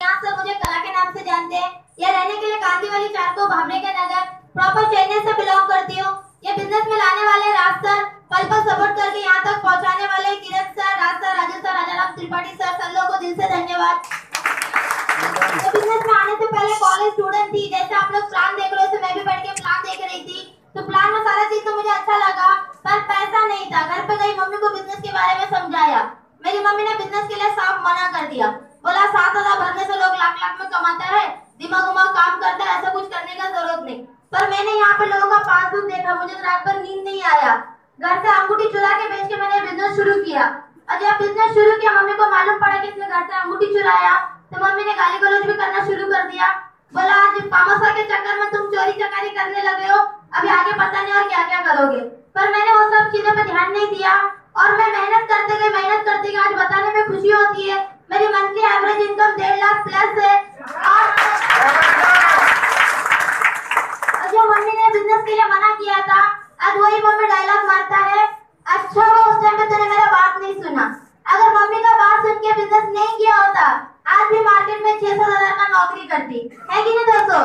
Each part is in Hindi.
यहाँ से मुझे कला के नाम से जानते हैं। ये रहने के लिए कांदी वाली चार को भावने के नगर प्रॉपर चेन्नई से बिलोंग करती हूँ। ये बिज़नेस में लाने वाले राज सर पल पल सपोर्ट करके यहाँ तक पहुँचाने वाले Kiran sir, Raj sir Raju sir Rajaram Tripathi sir sir लोगों को दिल से धन्यवाद। बिज़नेस में आने से पहले कॉलेज स्टूडेंट थी। जैसे आप लोग प्लान देख रहे तो मैं भी बैठ के प्लान देख रही थी। तो प्लान में सारा चीज़ तो मुझे अच्छा लगा, पर पैसा नहीं था। घर पे गई मम्मी को बिज़नेस के बारे में समझाया। मेरी मम्मी ने बिज़नेस के लिए साफ़ मना कर दिया। बोला, सात हज़ार भरने से लोग लाख लाख में कमाता है, दिमाग उमाग काम करता है, ऐसा कुछ करने का ज़रूरत नहीं। पर मैंने यहाँ पे लोगों का पासबुक देखा, मुझे तो रात भर नींद नहीं आया। घर से अंगूठी चुरा के बेच के मैंने बिज़नेस शुरू किया। और जब बिज़नेस शुरू किया, मम्मी को मालूम पड़ा कि इसने घर से अंगूठी चुराया तो मम्मी ने गाली गलौज भी करना शुरू कर दिया। बोला, आज पामोसा के चक्कर में तुम चोरी चकारी करने लगे हो, अभी आगे पता नहीं और क्या क्या करोगे? पर मैंने वो सब चीज़ों पर ध्यान नहीं दिया, और मैं मेहनत करते गई मेहनत करते गई आज बताने में खुशी होती है मेरी मंथली एवरेज इनकम डेढ़ लाख प्लस है। और जो मम्मी ने बिज़नेस के लिए मना किया था, आज वही मम्मी डायलॉग मारता है। अच्छा वो उस टाइम पे तूने मेरा बात नहीं सुना। अगर मम्मी का बात सुन के बिज़नेस नहीं किया होता, आज भी मार्केट में छह सात हज़ार का नौकरी करती। है कि नहीं दोस्तों?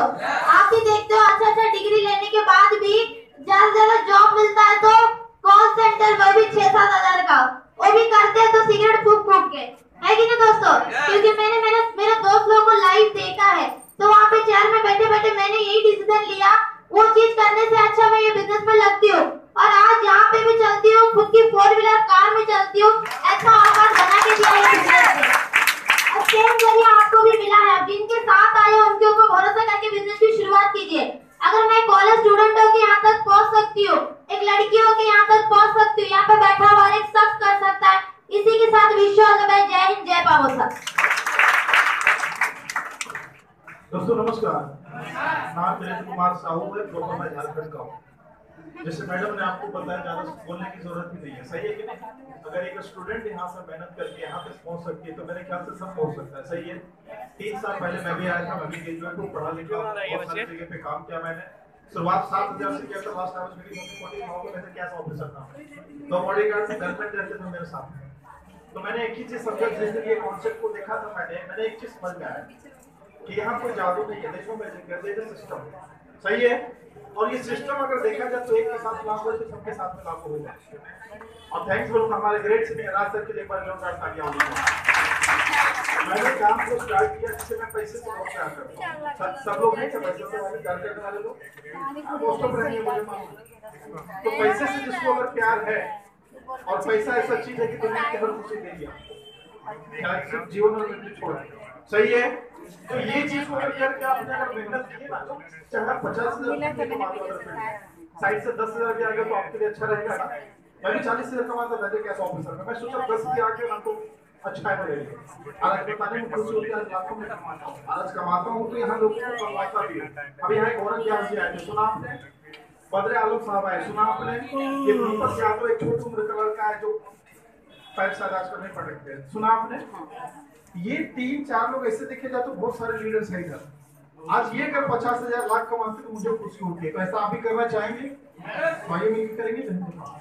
आप भी देखते हो अच्छा अच्छा डिग्री लेने के बाद भी ज़्यादा से ज़्यादा जॉब मिलता है तो कॉल सेंटर वह भी छह सात हज़ार का वो भी करते हैं तो सिगरेट फूक फूक के है कि नहीं दोस्तों क्योंकि मैंने मेरे मेरे दोस्त लोगों को लाइव देखा है तो वहाँ पे चेयर में बैठे बैठे मैंने यही डिसीज़न लिया, वो चीज़ करने से अच्छा मैं ये बिज़नेस में लगती हूँ। और आज यहाँ पे भी चलती हूँ, खुद की फोर व्हीलर कार में चलती हूँ। ऐसा आवाज़ बना के दिया है आपको भी मिला है। जिनके साथ आए उनके ऊपर भरोसा करके बिज़नेस की शुरुआत कीजिए। अगर मैं कॉलेज स्टूडेंट हो यहाँ तक पहुँच सकती हूँ, एक लड़की हो के यहाँ तक पहुँच सकती हूँ, यहाँ पे बैठा हुआ एक शख्स कर सकता है। इसी के साथ विश्वास है जय हिंद, जय पामोसा दोस्तों नमस्कार। नाम वीरेंद्र कुमार साहू है प्रॉपर मैं झारखंड का हूँ। जैसे मैडम ने आपको बताया ज़्यादा बोलने की ज़रूरत ही नहीं है। सही है कि नहीं? अगर एक स्टूडेंट यहाँ से मेहनत करके यहाँ तक पहुँच सकती है तो मेरे ख्याल से सब पहुँच सकता है। सही है? तीन साल पहले मैं भी आया था मैं भी ग्रेजुएट हूँ पढ़ा लिखा बहुत सारी जगह पे काम किया मैंने। शुरुआत सात हज़ार से किया था लास्ट टाइम मेरी फोर्टी नौ को मैं कैश ऑफिसर था? तो बॉडी गार्ड से गर्लफ्रेंड रहते थे मेरे साथ तो मैंने एक ही चीज़ समझा ज़िंदगी के कॉन्सेप्ट को देखा था मैंने। मैंने एक चीज़ समझ में आया। कि यहाँ कोई जादू नहीं है। देखो मैं ज़िक्र सिस्टम सही है? और ये सिस्टम अगर देखा जाए तो एक के साथ लागू है तो सबके साथ में लागू होगा और थैंक्स बोलूँ हमारे ग्रेट से राज सर के लिए पर जोरदार तालियाँ होंगी मैंने काम को स्टार्ट किया, जिससे मैं पैसे से बहुत प्यार करता सब लोग नहीं पैसे से वाले प्यार करने वाले लोग। मोस्ट ऑफ़ रहेंगे मुझे मालूम तो पैसे से जिसको अगर प्यार है, और पैसा ऐसा चीज़ है कि दुनिया की हर खुशी दे दिया। जीवन मृत्यु छोड़ सही है? तो ये चीज़ को अगर करके आपने अगर मेहनत की ना चाहे पचास हज़ार साइड से दस हज़ार भी आ गया तो आपके लिए अच्छा रहेगा ना। मैं भी चालीस हज़ार कमाता था कैसे ऑफिसर में मैं सोचा दस भी आ गया ना तो अच्छा है आज बताने में खुशी होती है आज लाखों में कमाता हूँ आज कमाता हूँ तो यहाँ लोगों को कमाता भी अभी यहाँ एक औरत यहाँ से आए सुना आपने? बद्रे आलम साहब आए सुना आपने? ये दीपक यादव एक छोटी उम्र का लड़का है जो पैर स्टार आजकल नहीं पटकते सुना आपने? ये तीन चार लोग ऐसे देखे जाए तो बहुत सारे लीडर्स है इधर। आज ये अगर पचास हज़ार लाख कमाते तो मुझे खुशी होती है। तो ऐसा आप ही करना चाहेंगे? भाई मिलकर करेंगे धन्यवाद।